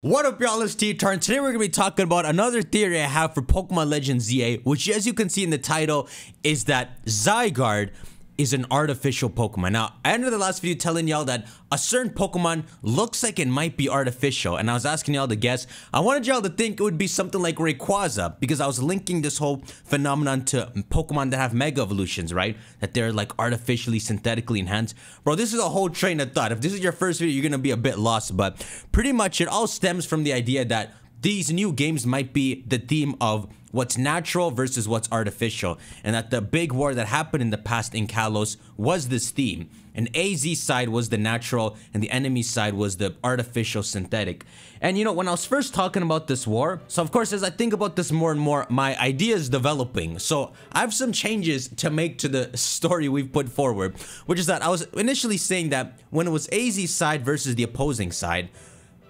What up y'all, it's TTar. Today we're going to be talking about another theory I have for Pokemon Legends ZA, which as you can see in the title, is that Zygarde is an artificial Pokemon. Now, I ended the last video telling y'all that a certain Pokemon looks like it might be artificial, and I was asking y'all to guess. I wanted y'all to think it would be something like Rayquaza, because I was linking this whole phenomenon to Pokemon that have Mega Evolutions, right? That they're like artificially, synthetically enhanced. Bro, this is a whole train of thought. If this is your first video, you're gonna be a bit lost, but pretty much it all stems from the idea that these new games might be the theme of what's natural versus what's artificial, and that the big war that happened in the past in Kalos was this theme. And AZ side was the natural, and the enemy side was the artificial synthetic. And you know, when I was first talking about this war, so of course, as I think about this more and more, my idea is developing. So I have some changes to make to the story we've put forward, which is that I was initially saying that when it was AZ side versus the opposing side,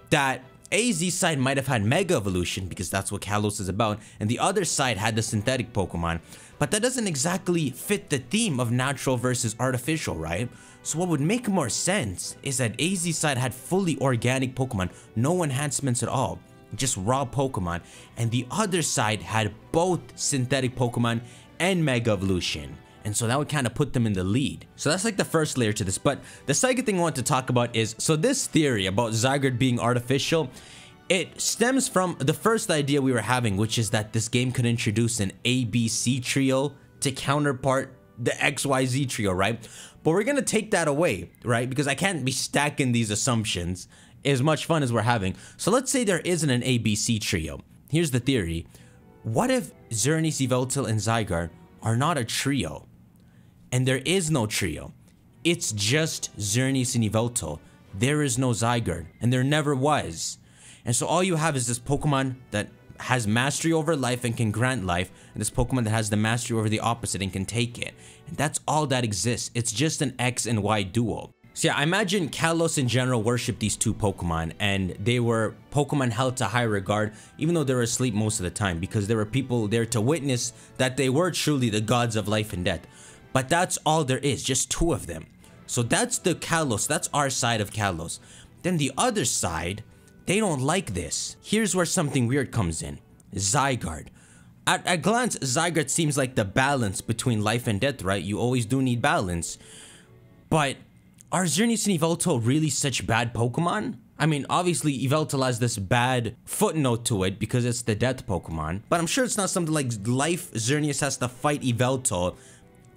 that AZ side might have had Mega Evolution because that's what Kalos is about, and the other side had the synthetic Pokemon. But that doesn't exactly fit the theme of natural versus artificial, right? So what would make more sense is that AZ side had fully organic Pokemon, no enhancements at all, just raw Pokemon, and the other side had both synthetic Pokemon and Mega Evolution. And so that would kind of put them in the lead. So that's like the first layer to this. But the second thing I want to talk about is, so this theory about Zygarde being artificial, it stems from the first idea we were having, which is that this game could introduce an ABC trio to counterpart the XYZ trio, right? But we're gonna take that away, right? Because I can't be stacking these assumptions as much fun as we're having. So let's say there isn't an ABC trio. Here's the theory. What if Xerneas, Yveltal, and Zygarde are not a trio? And there is no trio. It's just Xerneas and Yveltal. There is no Zygarde, and there never was. And so all you have is this Pokemon that has mastery over life and can grant life, and this Pokemon that has the mastery over the opposite and can take it. And that's all that exists. It's just an X and Y duo. So yeah, I imagine Kalos in general worshiped these two Pokemon, and they were Pokemon held to high regard, even though they were asleep most of the time, because there were people there to witness that they were truly the gods of life and death. But that's all there is, just two of them. So that's the Kalos, that's our side of Kalos. Then the other side, they don't like this. Here's where something weird comes in. Zygarde. At a glance, Zygarde seems like the balance between life and death, right? You always do need balance. But are Xerneas and Yveltal really such bad Pokemon? I mean, obviously, Yveltal has this bad footnote to it because it's the death Pokemon. But I'm sure it's not something like life Xerneas has to fight Yveltal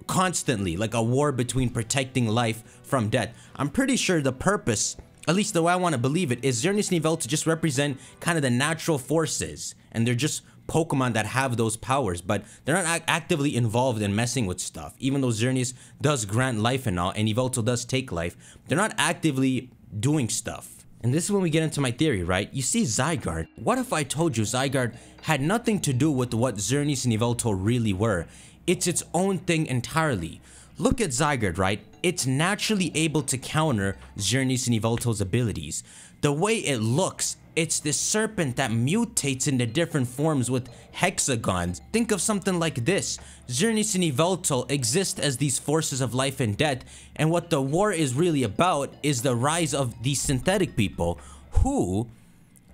constantly, like a war between protecting life from death. I'm pretty sure the purpose, at least the way I want to believe it, is Xerneas Yveltal to just represent kind of the natural forces, and they're just Pokemon that have those powers, but they're not actively involved in messing with stuff. Even though Xerneas does grant life and all, and Yveltal does take life, they're not actively doing stuff. And this is when we get into my theory, right? You see Zygarde. What if I told you Zygarde had nothing to do with what Xerneas and Yveltal really were? It's its own thing entirely. Look at Zygarde, right? It's naturally able to counter Xerneas and Yveltal's abilities. The way it looks, it's this serpent that mutates into different forms with hexagons. Think of something like this. Xerneas and Yveltal exist as these forces of life and death, and what the war is really about is the rise of these synthetic people who,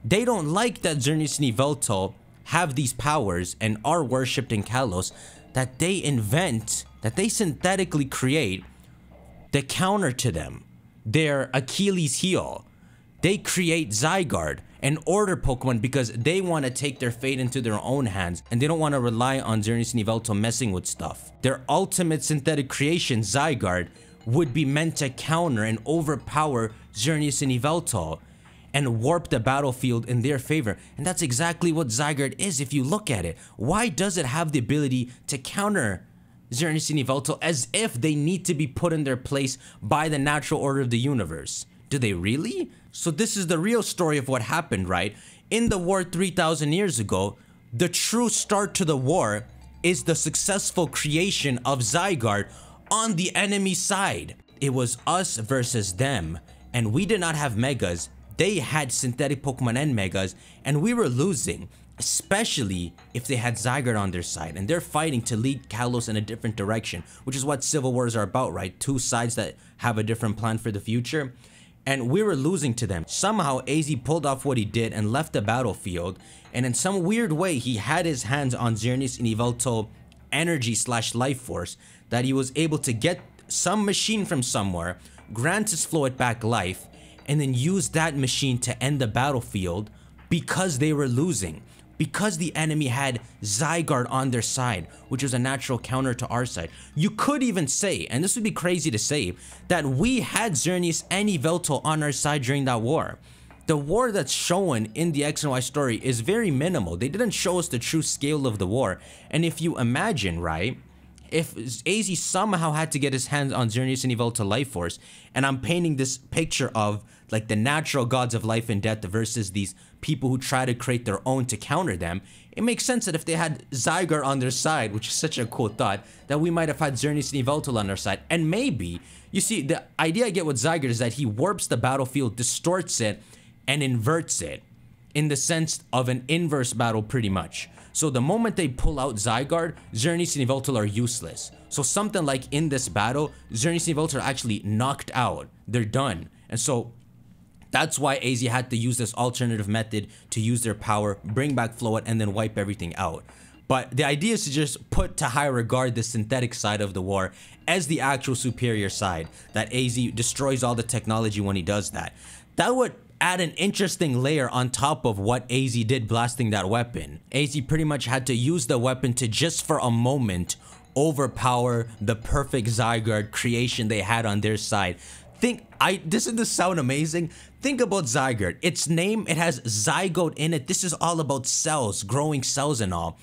they don't like that Xerneas and Yveltal have these powers and are worshipped in Kalos, that they invent, that they synthetically create the counter to them, their Achilles heel. They create Zygarde and order Pokemon because they want to take their fate into their own hands and they don't want to rely on Xerneas and Yveltal messing with stuff. Their ultimate synthetic creation, Zygarde, would be meant to counter and overpower Xerneas and Yveltal and warp the battlefield in their favor. And that's exactly what Zygarde is if you look at it. Why does it have the ability to counter Xerneas and Yveltal as if they need to be put in their place by the natural order of the universe? Do they really? So this is the real story of what happened, right? In the war 3000 years ago, the true start to the war is the successful creation of Zygarde on the enemy side. It was us versus them, and we did not have megas, they had synthetic Pokemon and Megas, and we were losing, especially if they had Zygarde on their side, and they're fighting to lead Kalos in a different direction, which is what Civil Wars are about, right? Two sides that have a different plan for the future. and we were losing to them. Somehow AZ pulled off what he did and left the battlefield and in some weird way he had his hands on Xerneas and Yveltal energy slash life force that he was able to get some machine from somewhere, grant his Floette back life, and then use that machine to end the battlefield because they were losing because the enemy had Zygarde on their side, which was a natural counter to our side. You could even say, and this would be crazy to say, that we had Xerneas and Yveltal on our side during that war. The war that's shown in the X and Y story is very minimal. They didn't show us the true scale of the war. And if you imagine, right, if AZ somehow had to get his hands on Xerneas and Yveltal Life Force, and I'm painting this picture of like the natural gods of life and death versus these people who try to create their own to counter them, it makes sense that if they had Zygarde on their side, which is such a cool thought, that we might have had Xerneas and Yveltal on our side. And maybe, you see, the idea I get with Zygarde is that he warps the battlefield, distorts it, and inverts it in the sense of an inverse battle pretty much. So the moment they pull out Zygarde, Xerneas and Yveltal are useless. So something like in this battle, Xerneas and Yveltal are actually knocked out. They're done. And so that's why AZ had to use this alternative method to use their power, bring back Floette, and then wipe everything out. But the idea is to just put to high regard the synthetic side of the war as the actual superior side, that AZ destroys all the technology when he does that. That would add an interesting layer on top of what AZ did blasting that weapon. AZ pretty much had to use the weapon to just for a moment overpower the perfect Zygarde creation they had on their side. Think I doesn't this sound amazing? Think about Zygarde. Its name, it has zygote in it. This is all about cells, growing cells and all.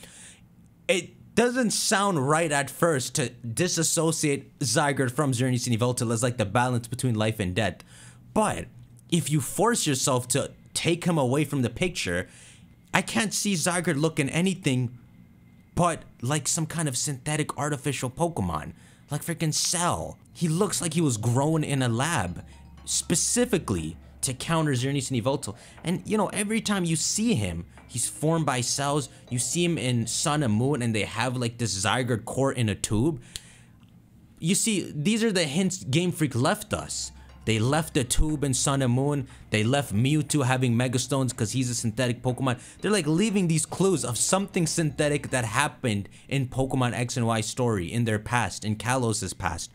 It doesn't sound right at first to disassociate Zygarde from Xerneas and Yveltal as like the balance between life and death. But if you force yourself to take him away from the picture, I can't see Zygarde looking anything but like some kind of synthetic artificial Pokemon. Like freaking Cell. He looks like he was grown in a lab. Specifically to counter Xerneas and Yveltal. And you know, every time you see him, he's formed by cells. You see him in Sun and Moon and they have like this Zygarde core in a tube. You see, these are the hints Game Freak left us. They left the tube in Sun and Moon. They left Mewtwo having Megastones because he's a synthetic Pokemon. They're like leaving these clues of something synthetic that happened in Pokemon X and Y story in their past, in Kalos's past.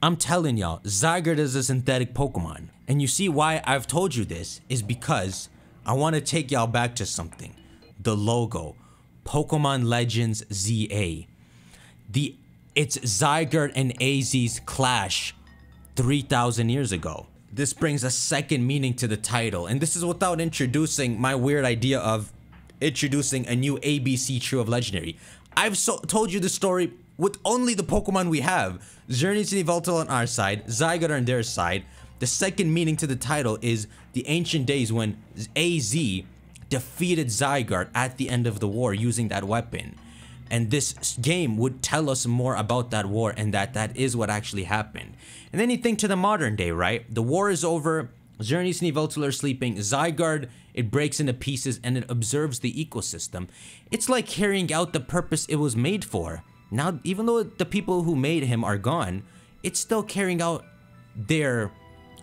I'm telling y'all, Zygarde is a synthetic Pokemon. And you see why I've told you this is because I want to take y'all back to something. The logo. Pokemon Legends ZA. The it's Zygarde and AZ's clash 3,000 years ago. This brings a second meaning to the title, and this is without introducing my weird idea of introducing a new ABC tree of legendary. I've so told you the story with only the Pokemon we have. Xerneas and on our side, Zygarde on their side. The second meaning to the title is the ancient days when AZ defeated Zygarde at the end of the war using that weapon and this game would tell us more about that war and that that is what actually happened. And then you think to the modern day, right? The war is over, Xerneas and Yveltal are sleeping, Zygarde, it breaks into pieces and it observes the ecosystem. It's like carrying out the purpose it was made for. Now, even though the people who made him are gone, it's still carrying out their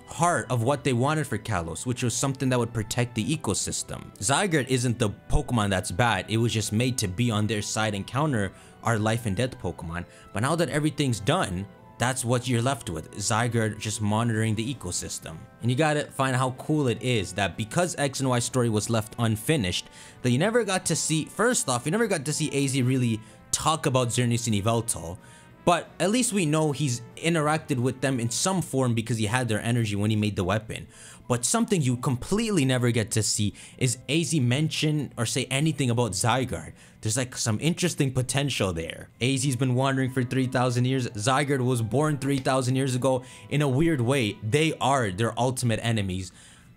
heart of what they wanted for Kalos, which was something that would protect the ecosystem. Zygarde isn't the Pokemon that's bad, it was just made to be on their side and counter our life and death Pokemon. But now that everything's done, that's what you're left with, Zygarde just monitoring the ecosystem. And you gotta find how cool it is that because X and Y story was left unfinished, that you never got to see, first off, you never got to see AZ really talk about Xerneas and Yveltal, but at least we know he's interacted with them in some form because he had their energy when he made the weapon. But something you completely never get to see is AZ mention or say anything about Zygarde. There's like some interesting potential there. AZ's been wandering for 3,000 years. Zygarde was born 3,000 years ago. In a weird way, they are their ultimate enemies.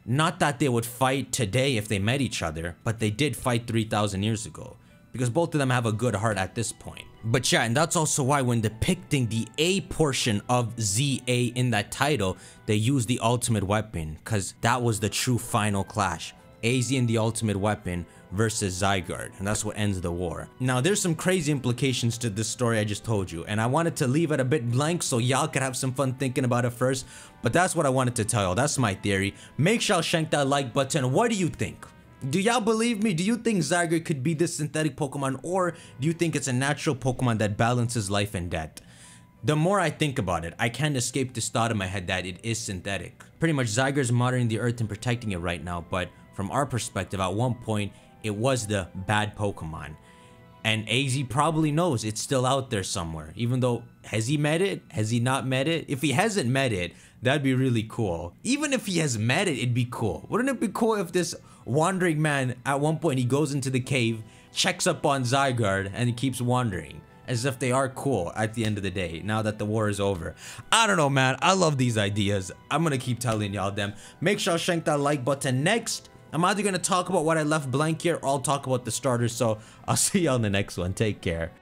Not that they would fight today if they met each other, but they did fight 3,000 years ago because both of them have a good heart at this point. But yeah, and that's also why when depicting the A portion of ZA in that title, they use the ultimate weapon because that was the true final clash. AZ and the Ultimate Weapon versus Zygarde, and that's what ends the war. Now, there's some crazy implications to this story I just told you, and I wanted to leave it a bit blank so y'all could have some fun thinking about it first, but that's what I wanted to tell y'all. That's my theory. Make sure y'all shank that like button. What do you think? Do y'all believe me? Do you think Zygarde could be this synthetic Pokemon, or do you think it's a natural Pokemon that balances life and death? The more I think about it, I can't escape this thought in my head that it is synthetic. Pretty much Zygarde's monitoring the earth and protecting it right now, but from our perspective, at one point, it was the bad Pokemon. And AZ probably knows it's still out there somewhere. Even though, has he met it? Has he not met it? If he hasn't met it, that'd be really cool. Even if he has met it, it'd be cool. Wouldn't it be cool if this wandering man, at one point, he goes into the cave, checks up on Zygarde, and he keeps wandering? as if they are cool at the end of the day now that the war is over. I don't know, man. I love these ideas. I'm gonna keep telling y'all them. Make sure to shank that like button next. I'm either gonna talk about what I left blank here or I'll talk about the starters. So I'll see y'all in the next one. Take care.